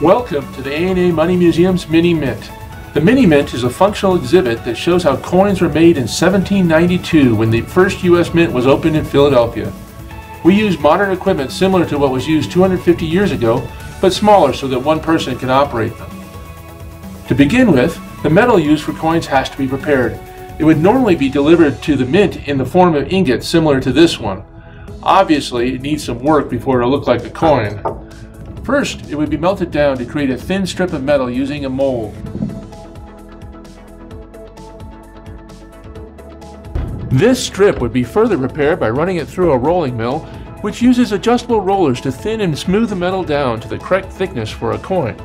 Welcome to the ANA Money Museum's Mini Mint. The Mini Mint is a functional exhibit that shows how coins were made in 1792 when the first U.S. mint was opened in Philadelphia. We use modern equipment similar to what was used 250 years ago, but smaller so that one person can operate them. To begin with, the metal used for coins has to be prepared. It would normally be delivered to the mint in the form of ingots similar to this one. Obviously, it needs some work before it'll look like a coin. First, it would be melted down to create a thin strip of metal using a mold. This strip would be further prepared by running it through a rolling mill, which uses adjustable rollers to thin and smooth the metal down to the correct thickness for a coin.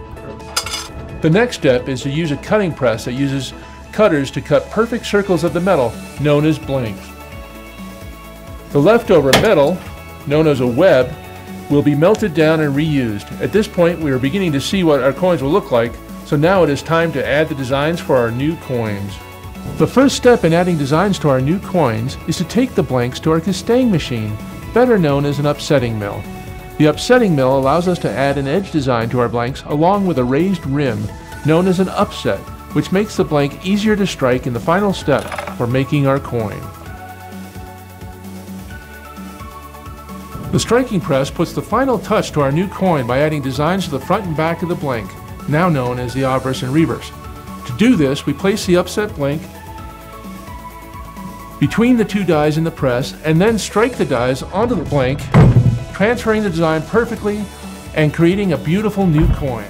The next step is to use a cutting press that uses cutters to cut perfect circles of the metal, known as blanks. The leftover metal, known as a web, will be melted down and reused. At this point, we are beginning to see what our coins will look like, so now it is time to add the designs for our new coins. The first step in adding designs to our new coins is to take the blanks to our Castaing machine, better known as an upsetting mill. The upsetting mill allows us to add an edge design to our blanks along with a raised rim, known as an upset, which makes the blank easier to strike in the final step for making our coin. The striking press puts the final touch to our new coin by adding designs to the front and back of the blank, now known as the obverse and reverse. To do this, we place the upset blank between the two dies in the press and then strike the dies onto the blank, transferring the design perfectly and creating a beautiful new coin.